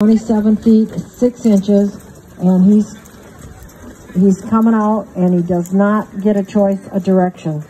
27 feet 6 inches and he's he's coming out and he does not get a choice of direction.